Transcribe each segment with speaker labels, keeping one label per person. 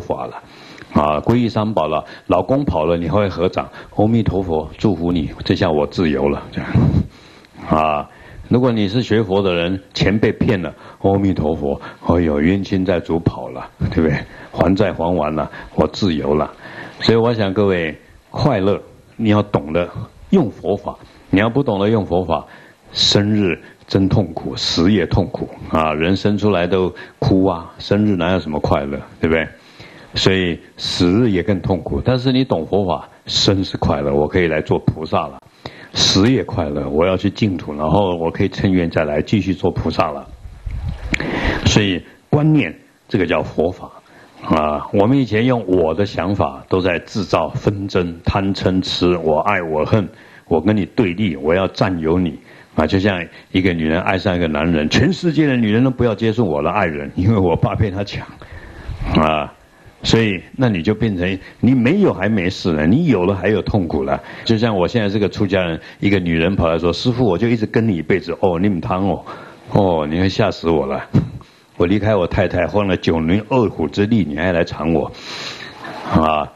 Speaker 1: 法了，啊，皈依三宝了，老公跑了，你会合掌，阿弥陀佛，祝福你，这下我自由了，这样，啊，如果你是学佛的人，钱被骗了，阿弥陀佛，哦呦，冤亲债主跑了，对不对？还债还完了，我自由了，所以我想各位快乐，你要懂得用佛法，你要不懂得用佛法，生日。真痛苦，死也痛苦啊！人生出来都哭啊，生日哪有什么快乐，对不对？所以死也更痛苦。但是你懂佛法，生是快乐，我可以来做菩萨了；死也快乐，我要去净土，然后我可以趁愿再来继续做菩萨了。所以观念这个叫佛法啊！我们以前用我的想法，都在制造纷争、贪嗔痴，我爱我恨，我跟你对立，我要占有你。啊，就像一个女人爱上一个男人，全世界的女人都不要接受我的爱人，因为我怕被他抢，啊，所以那你就变成你没有还没事呢，你有了还有痛苦了。就像我现在是个出家人，一个女人跑来说：“师傅，我就一直跟你一辈子。”哦，你们贪哦，哦，你会吓死我了。我离开我太太，花了九牛二虎之力，你还来缠我，啊！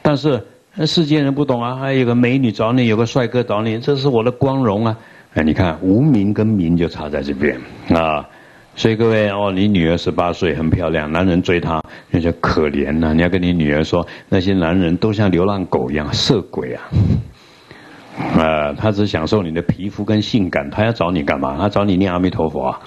Speaker 1: 但是世间人不懂啊，还有个美女找你，有个帅哥找你，这是我的光荣啊。哎，你看无名跟名就差在这边啊，所以各位哦，你女儿十八岁很漂亮，男人追她，那叫可怜呐。你要跟你女儿说，那些男人都像流浪狗一样，色鬼啊！啊，他只享受你的皮肤跟性感，他要找你干嘛？他找你念阿弥陀佛啊！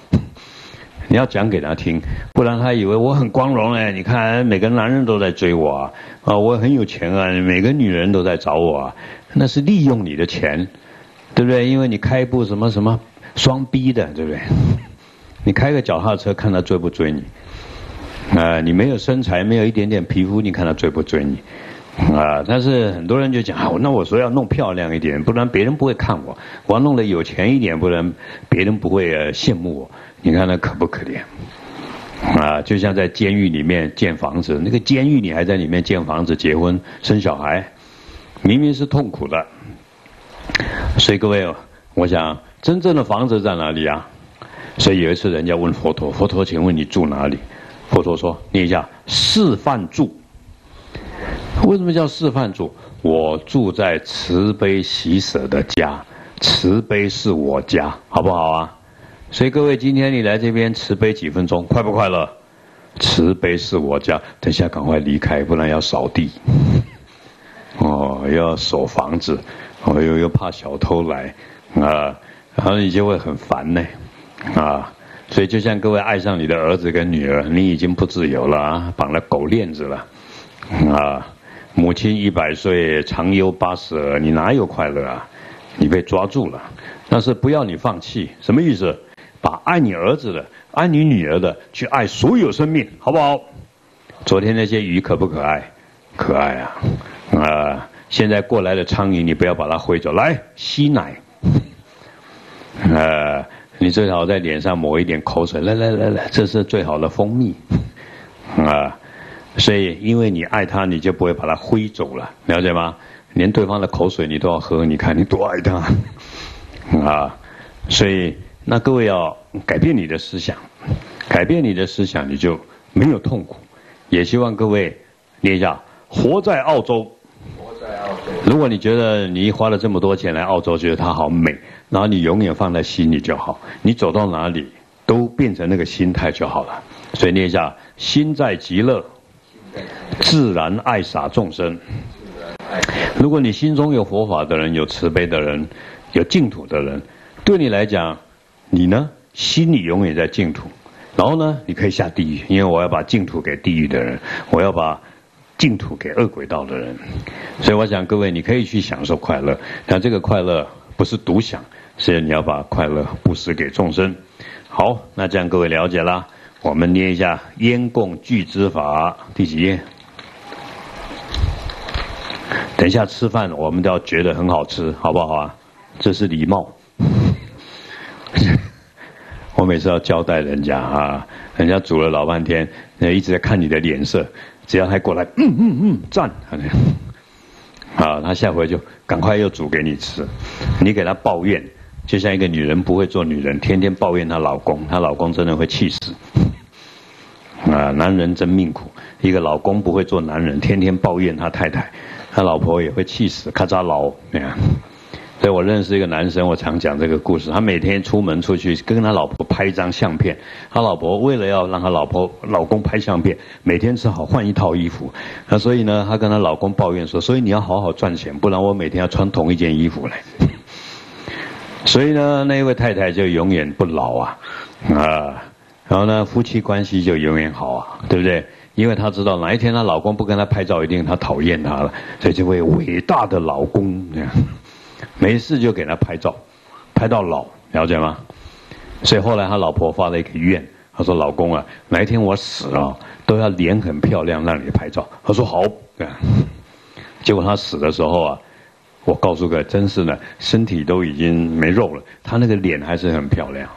Speaker 1: 你要讲给他听，不然他以为我很光荣哎。你看每个男人都在追我啊，啊，我很有钱啊，每个女人都在找我啊，那是利用你的钱。对不对？因为你开一部什么什么双逼的，对不对？你开个脚踏车，看他追不追你？啊，你没有身材，没有一点点皮肤，你看他追不追你？啊，但是很多人就讲，啊，那我说要弄漂亮一点，不然别人不会看我；我要弄得有钱一点，不然别人不会羡慕我。你看他可不可怜？啊，就像在监狱里面建房子，那个监狱你还在里面建房子、结婚、生小孩，明明是痛苦的。所以各位，我想真正的房子在哪里啊？所以有一次人家问佛陀：“佛陀，请问你住哪里？”佛陀说：“念一下示范住。”为什么叫示范住？我住在慈悲喜舍的家，慈悲是我家，好不好啊？所以各位，今天你来这边慈悲几分钟，快不快乐？慈悲是我家，等下赶快离开，不然要扫地。哦，要守房子。我又又怕小偷来，啊，然后你就会很烦呢，啊，所以就像各位爱上你的儿子跟女儿，你已经不自由了啊，绑了狗链子了，啊，母亲一百岁，长忧八十儿，你哪有快乐啊？你被抓住了，但是不要你放弃，什么意思？把爱你儿子的、爱你女儿的，去爱所有生命，好不好？昨天那些鱼可不可爱？可爱啊，啊。现在过来的苍蝇，你不要把它挥走。来吸奶，你最好在脸上抹一点口水。来来来来，这是最好的蜂蜜，啊，所以因为你爱他，你就不会把它挥走了，了解吗？连对方的口水你都要喝，你看你多爱他，啊，所以那各位要改变你的思想，改变你的思想，你就没有痛苦。也希望各位念一下：活在澳洲。如果你觉得你花了这么多钱来澳洲，觉得它好美，然后你永远放在心里就好。你走到哪里都变成那个心态就好了。所以念一下：心在极乐，自然爱洒众生。如果你心中有佛法的人，有慈悲的人，有净土的人，对你来讲，你呢心里永远在净土。然后呢，你可以下地狱，因为我要把净土给地狱的人，我要把。净土给恶鬼道的人，所以我想各位，你可以去享受快乐，但这个快乐不是独享，是你要把快乐布施给众生。好，那这样各位了解啦。我们念一下“烟供具之法”第几页？等一下吃饭，我们都要觉得很好吃，好不好啊？这是礼貌。我每次要交代人家啊，人家煮了老半天，一直在看你的脸色。只要他过来，嗯嗯嗯，赞，好，他下回就赶快又煮给你吃。你给他抱怨，就像一个女人不会做女人，天天抱怨她老公，她老公真的会气死。啊，男人真命苦，一个老公不会做男人，天天抱怨他太太，他老婆也会气死，咔嚓老那样。对我认识一个男生，我常讲这个故事。他每天出门出去跟他老婆拍一张相片，他老婆为了要让他老婆老公拍相片，每天只好换一套衣服。那所以呢，他跟他老公抱怨说：“所以你要好好赚钱，不然我每天要穿同一件衣服来。”所以呢，那一位太太就永远不老啊，啊，然后呢，夫妻关系就永远好啊，对不对？因为她知道哪一天她老公不跟她拍照，一定她讨厌他了。所以这位伟大的老公这样。没事就给他拍照，拍到老，了解吗？所以后来他老婆发了一个愿，他说：“老公啊，哪一天我死了，都要脸很漂亮让你拍照。”他说：“好。”结果他死的时候啊，我告诉个，真是的，身体都已经没肉了，他那个脸还是很漂亮。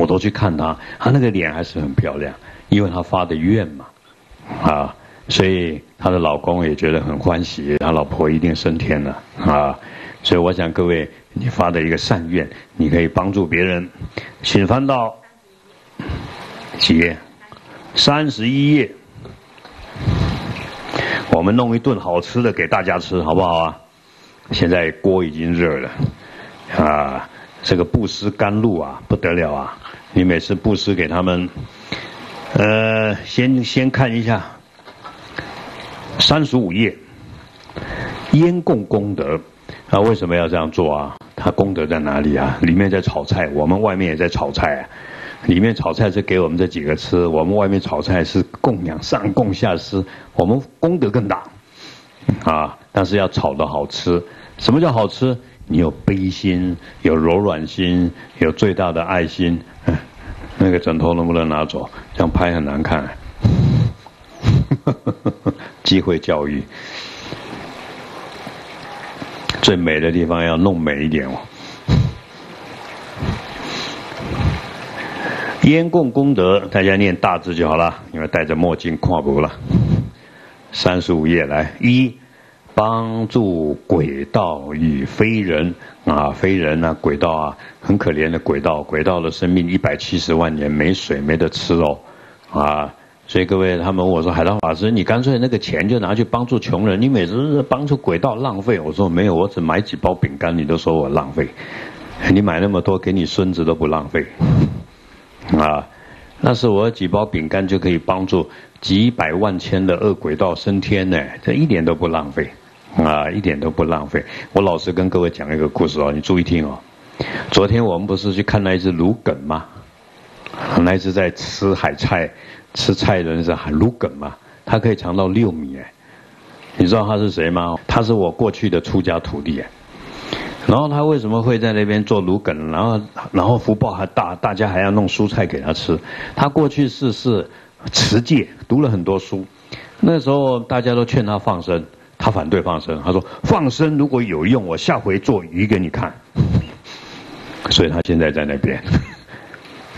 Speaker 1: 我都去看他，他那个脸还是很漂亮，因为他发的愿嘛，啊。所以她的老公也觉得很欢喜，他老婆一定升天了啊！所以我想各位，你发的一个善愿，你可以帮助别人。请翻到几页？三十一页。我们弄一顿好吃的给大家吃，好不好啊？现在锅已经热了啊！这个布施甘露啊，不得了啊！你每次布施给他们，呃，先先看一下。三十五页，烟供功德，啊，为什么要这样做啊？他功德在哪里啊？里面在炒菜，我们外面也在炒菜，里面炒菜是给我们这几个吃，我们外面炒菜是供养上供下施，我们功德更大，啊，但是要炒的好吃。什么叫好吃？你有悲心，有柔软心，有最大的爱心。那个枕头能不能拿走？这样拍很难看。机会教育最美的地方要弄美一点哦。烟供功德，大家念大字就好了，因为戴着墨镜跨不了。三十五页来一，帮助鬼道与非人啊，非人啊，鬼道啊，很可怜的鬼道，鬼道的生命一百七十万年没水没得吃哦，啊。所以各位，他们问我说：“海涛法师，你干脆那个钱就拿去帮助穷人，你每次帮助鬼道浪费。”我说：“没有，我只买几包饼干，你都说我浪费。你买那么多，给你孙子都不浪费。啊，那是我几包饼干就可以帮助几百万千的恶鬼道升天呢，这一点都不浪费，啊，一点都不浪费。我老实跟各位讲一个故事哦，你注意听哦。昨天我们不是去看那一只芦梗吗？那一只在吃海菜。”吃菜的人是喊芦梗嘛，他可以长到六米哎，你知道他是谁吗？他是我过去的出家徒弟哎，然后他为什么会在那边做芦梗？然后然后福报还大，大家还要弄蔬菜给他吃。他过去是是持戒，读了很多书，那时候大家都劝他放生，他反对放生，他说放生如果有用，我下回做鱼给你看。所以他现在在那边。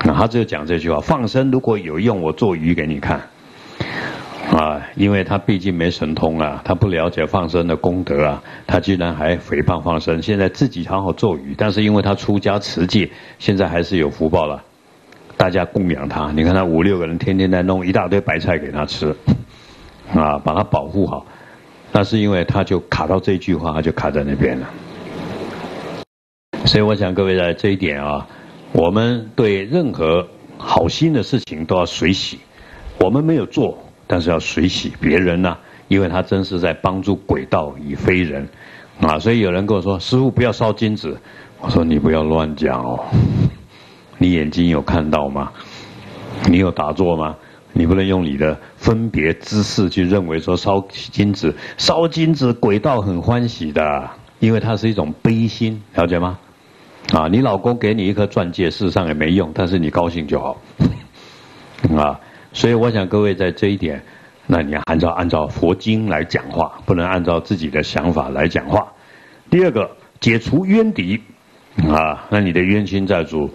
Speaker 1: 那他就讲这句话：放生如果有用，我做鱼给你看。啊，因为他毕竟没神通啊，他不了解放生的功德啊，他居然还诽谤放生。现在自己好好做鱼，但是因为他出家持戒，现在还是有福报了。大家供养他，你看他五六个人天天在弄一大堆白菜给他吃，啊，把他保护好。那是因为他就卡到这句话，他就卡在那边了。所以我想各位在这一点啊。我们对任何好心的事情都要随喜，我们没有做，但是要随喜别人呐，因为他真是在帮助鬼道以非人，啊，所以有人跟我说：“师傅不要烧金子。”我说：“你不要乱讲哦，你眼睛有看到吗？你有打坐吗？你不能用你的分别知识去认为说烧金子，烧金子鬼道很欢喜的，因为它是一种悲心，了解吗？”啊，你老公给你一颗钻戒，事实上也没用，但是你高兴就好。啊，所以我想各位在这一点，那你要按照按照佛经来讲话，不能按照自己的想法来讲话。第二个，解除冤敌，啊，那你的冤亲债主，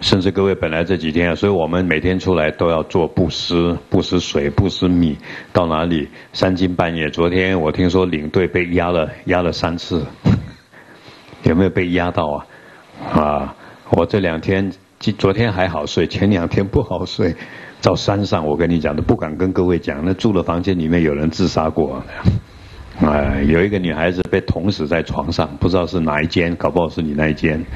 Speaker 1: 甚至各位本来这几天，所以我们每天出来都要做布施，布施水，布施米，到哪里三更半夜。昨天我听说领队被压了，压了三次，有没有被压到啊？啊，我这两天，昨天还好睡，前两天不好睡。到山上，我跟你讲都不敢跟各位讲，那住的房间里面有人自杀过，哎，有一个女孩子被捅死在床上，不知道是哪一间，搞不好是你那一间，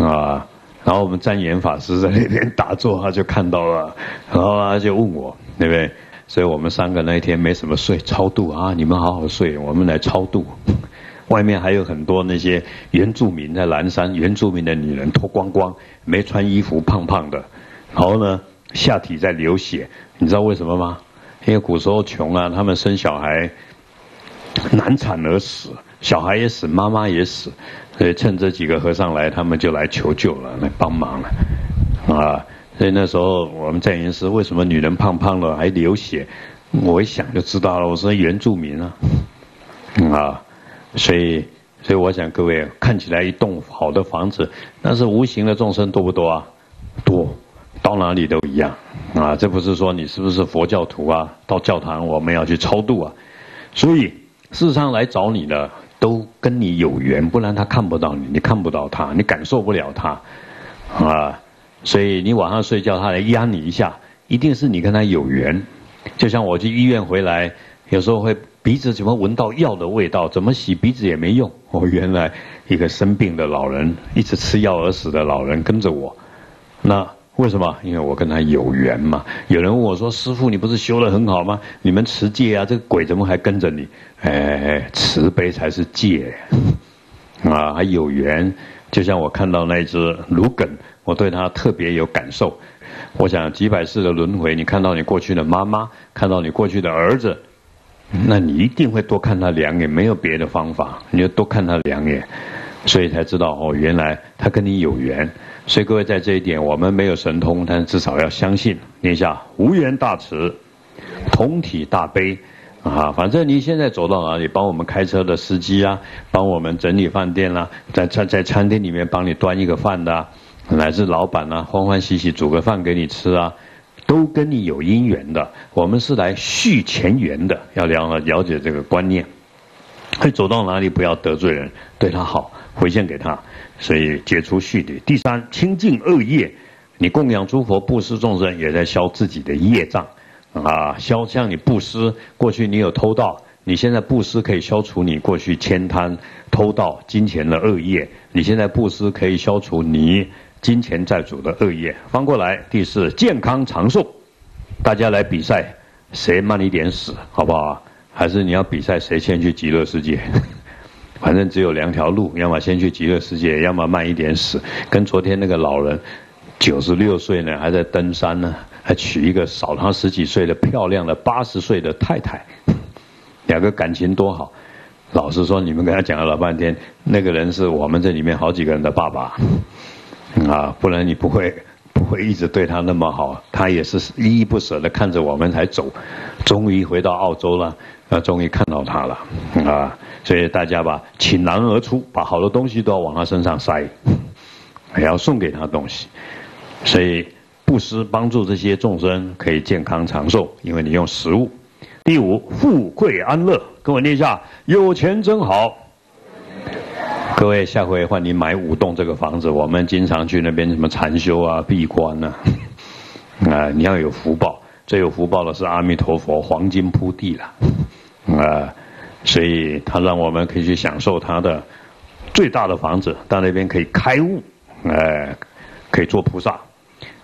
Speaker 1: 啊，然后我们占言法师在那边打坐，他就看到了，然后他就问我，对不对？所以我们三个那一天没什么睡，超度啊，你们好好睡，我们来超度。外面还有很多那些原住民在南山，原住民的女人脱光光，没穿衣服，胖胖的，然后呢下体在流血，你知道为什么吗？因为古时候穷啊，他们生小孩难产而死，小孩也死，妈妈也死，所以趁这几个和尚来，他们就来求救了，来帮忙了，啊，所以那时候我们在言师为什么女人胖胖的还流血？我一想就知道了，我说原住民啊，啊。所以，所以我想各位看起来一栋好的房子，但是无形的众生多不多啊？多，到哪里都一样啊！这不是说你是不是佛教徒啊？到教堂我们要去超度啊！所以，事实上来找你的都跟你有缘，不然他看不到你，你看不到他，你感受不了他啊！所以你晚上睡觉，他来压你一下，一定是你跟他有缘。就像我去医院回来，有时候会。鼻子怎么闻到药的味道？怎么洗鼻子也没用。哦，原来一个生病的老人，一直吃药而死的老人跟着我。那为什么？因为我跟他有缘嘛。有人问我说：“师傅，你不是修得很好吗？你们持戒啊，这个鬼怎么还跟着你？”哎，慈悲才是戒啊，还有缘。就像我看到那只芦梗，我对他特别有感受。我想几百世的轮回，你看到你过去的妈妈，看到你过去的儿子。那你一定会多看他两眼，没有别的方法，你就多看他两眼，所以才知道哦，原来他跟你有缘。所以各位在这一点，我们没有神通，但至少要相信。念一下无缘大慈，同体大悲，啊，反正你现在走到哪里，帮我们开车的司机啊，帮我们整理饭店啦，在在在餐厅里面帮你端一个饭的，乃至老板啊，欢欢喜喜煮个饭给你吃啊。都跟你有因缘的，我们是来续前缘的，要了了解这个观念。会走到哪里不要得罪人，对他好，回向给他，所以解除续的。第三，清净恶业，你供养诸佛、布施众生，也在消自己的业障啊。消像你布施，过去你有偷盗，你现在布施可以消除你过去悭贪、偷盗金钱的恶业，你现在布施可以消除你。金钱债主的恶业，翻过来。第四，健康长寿，大家来比赛，谁慢一点死，好不好？还是你要比赛谁先去极乐世界？反正只有两条路，要么先去极乐世界，要么慢一点死。跟昨天那个老人，九十六岁呢，还在登山呢，还娶一个少他十几岁的漂亮的八十岁的太太，两个感情多好。老实说，你们跟他讲了老半天，那个人是我们这里面好几个人的爸爸。啊，不然你不会不会一直对他那么好，他也是依依不舍的看着我们才走，终于回到澳洲了，啊，终于看到他了，啊，所以大家吧，倾囊而出，把好多东西都要往他身上塞，还要送给他东西，所以布施帮助这些众生可以健康长寿，因为你用食物。第五，富贵安乐，跟我念一下，有钱真好。各位，下回换你买五栋这个房子，我们经常去那边什么禅修啊、闭关呐，啊，你要有福报，最有福报的是阿弥陀佛，黄金铺地了，啊，所以他让我们可以去享受他的最大的房子，到那边可以开悟，哎，可以做菩萨。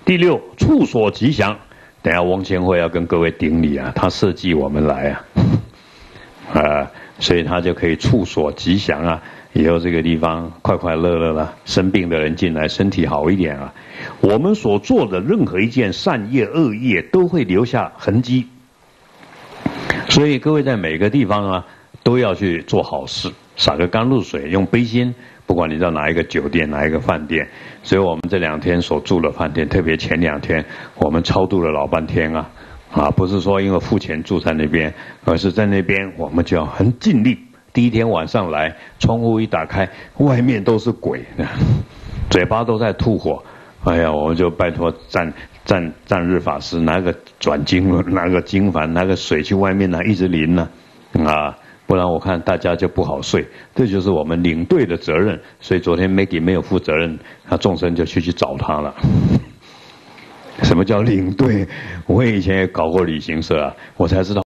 Speaker 1: 第六，处所吉祥，等下汪千惠要跟各位顶礼啊，他设计我们来啊，啊，所以他就可以处所吉祥啊。以后这个地方快快乐乐了，生病的人进来身体好一点啊。我们所做的任何一件善业恶业都会留下痕迹，所以各位在每个地方啊都要去做好事，洒个甘露水，用悲心。不管你到哪一个酒店、哪一个饭店，所以我们这两天所住的饭店，特别前两天我们超度了老半天啊，啊不是说因为付钱住在那边，而是在那边我们就要很尽力。第一天晚上来，窗户一打开，外面都是鬼，嘴巴都在吐火。哎呀，我们就拜托战战战日法师拿个转经轮，拿个经幡，拿个水去外面呢，一直淋呢，啊，不然我看大家就不好睡。这就是我们领队的责任。所以昨天 Maggie 没有负责任，他众生就去去找他了。什么叫领队？我以前也搞过旅行社啊，我才知道。